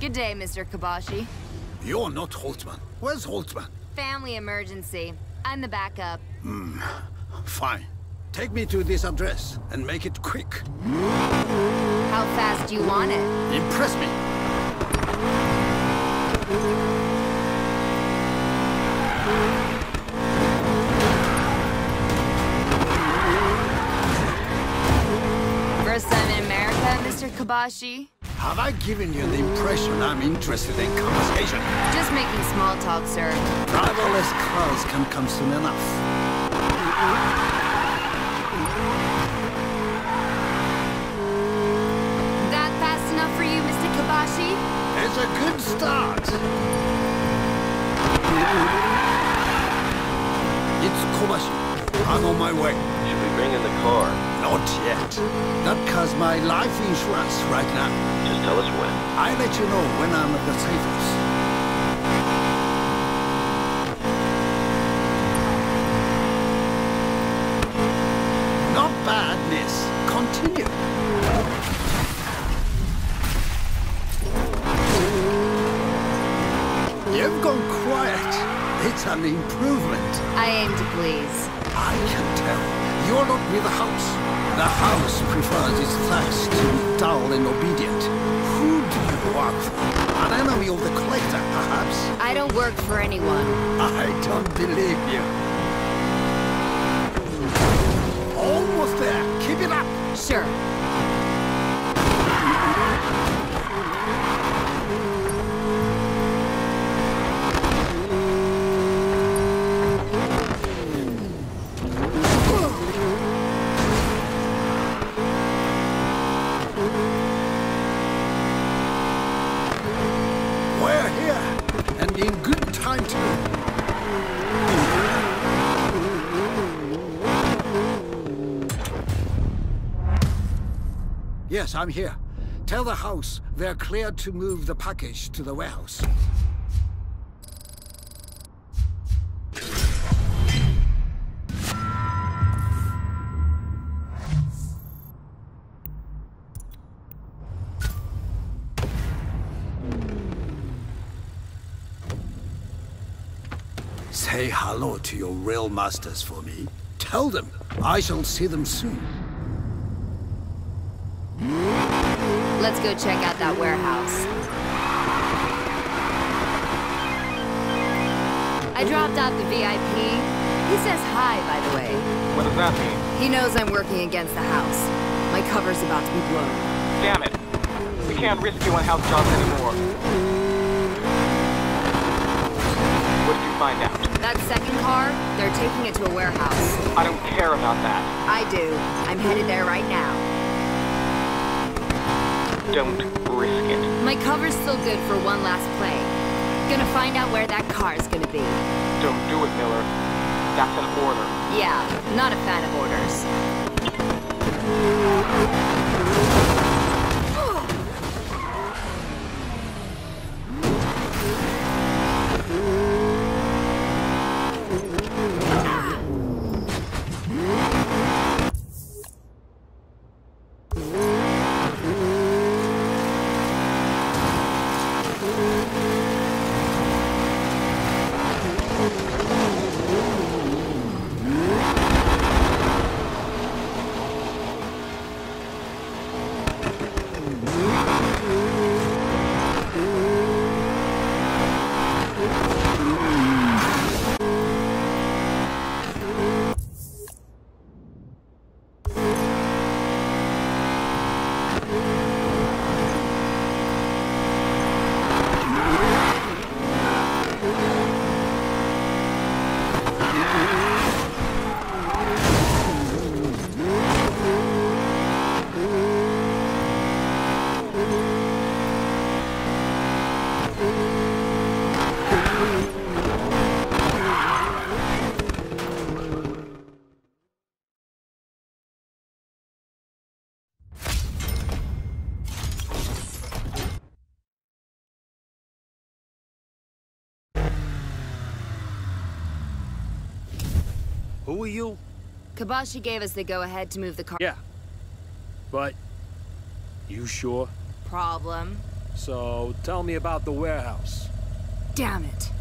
Good day, Mr. Kobashi. You're not Holtzman. Where's Holtzman? Family emergency. I'm the backup. Hmm. Fine. Take me to this address and make it quick. How fast do you want it? Impress me. First time in America, Mr. Kobashi? Have I given you the impression I'm interested in conversation? Just making small talk, sir. Driverless cars can come soon enough. That fast enough for you, Mr. Kobashi? It's a good start. It's Kobashi. I'm on my way. Should we bring in my life insurance right now. Just tell us when. I'll let you know when I'm at the safe house. Not bad, miss. Continue. You've gone quiet. It's an improvement. I aim to please. I can tell. You're not with the house. The house prefers its thugs to be dull and obedient. Who do you work for? An enemy of the collector, perhaps? I don't work for anyone. I don't believe you. Almost there. Keep it up. Sure. We're here. And in good time too. Yes, I'm here. Tell the house they're cleared to move the package to the warehouse. Say hello to your real masters for me. Tell them I shall see them soon. Let's go check out that warehouse. I dropped off the VIP. He says hi, by the way. What does that mean? He knows I'm working against the house. My cover's about to be blown. Damn it. We can't risk you on house jobs anymore. What did you find out? That second car, they're taking it to a warehouse. I don't care about that. I do. I'm headed there right now. Don't risk it. My cover's still good for one last play. Gonna find out where that car's gonna be. Don't do it, Miller. That's an order. Yeah, not a fan of orders. Who are you? Kobashi gave us the go-ahead to move the car. Yeah. But, you sure? Problem. So, tell me about the warehouse. Damn it.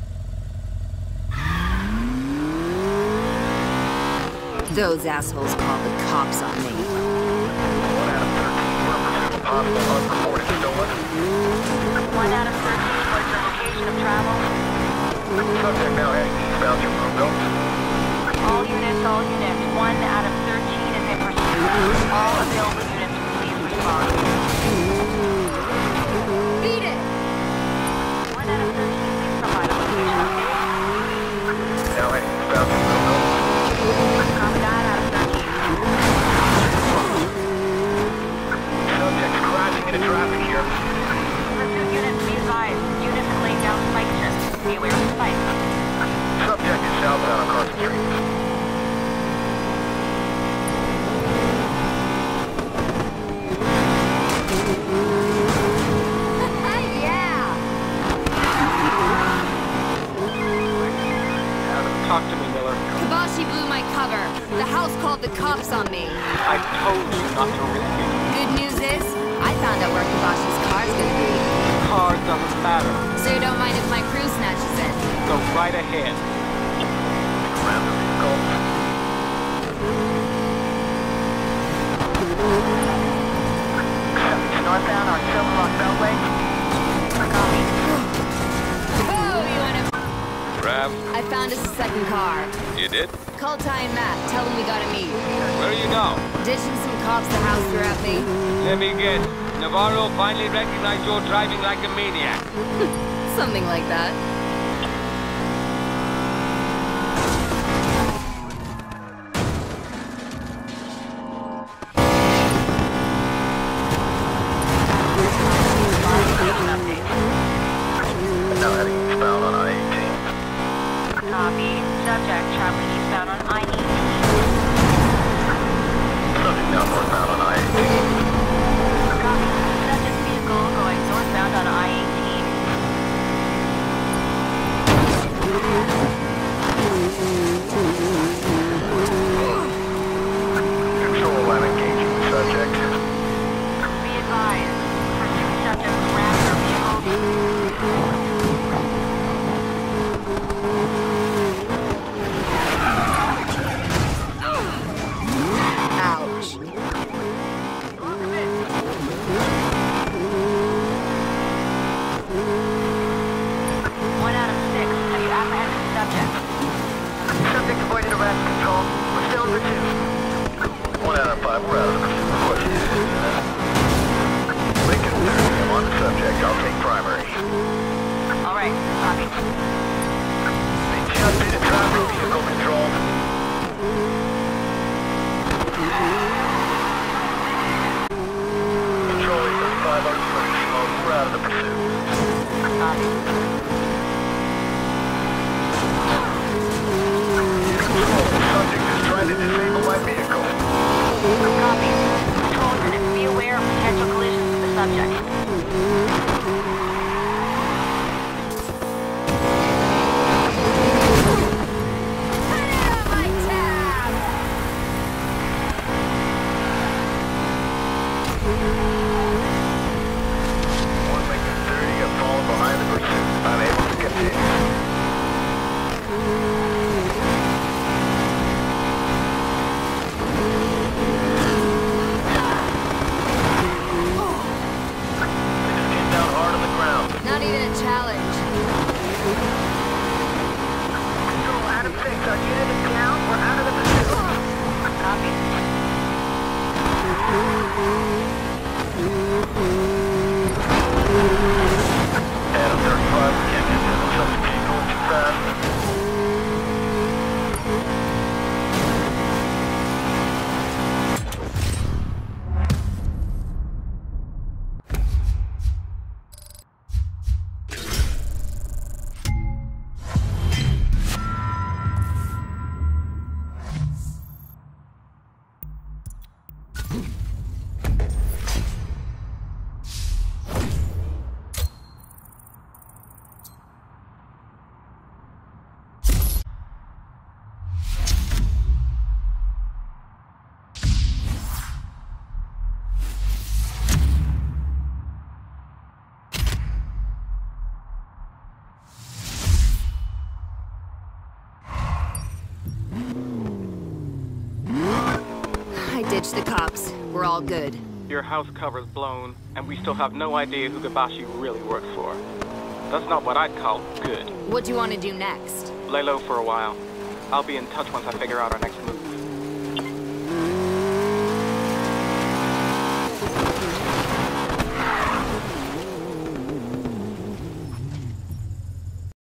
Those assholes called the cops on me. One out of 13 were possible unreported stolen. One out of 13 was the location of travel. Subject now heading eastbound to Bruno. All units, all units. One out of 13 is in pursuit. All available units, please respond. Doesn't matter. So you don't mind if my crew snatches it? Go right ahead. Around the. Northbound on Silver Rock Beltway. Copy. Oh, you wanna... Rav, I found us a second car. you did? Call Ty and Mac. Tell them we gotta meet. Where are you now? Ditching some cops the house threw at me. Let me guess. Navarro finally recognized you're driving like a maniac. Something like that. Subject. Put it on my tab! One Lincoln 30 have fallen behind the pursuit. Unable to continue. They just came down hard on the ground. Not even a challenge. Control Adam 6, our unit is down. We're out of the pursuit. Copy. Adam The cops. We're all good. Your house cover's blown, and we still have no idea who Kobashi really works for. That's not what I'd call good. What do you want to do next? Lay low for a while. I'll be in touch once I figure out our next move.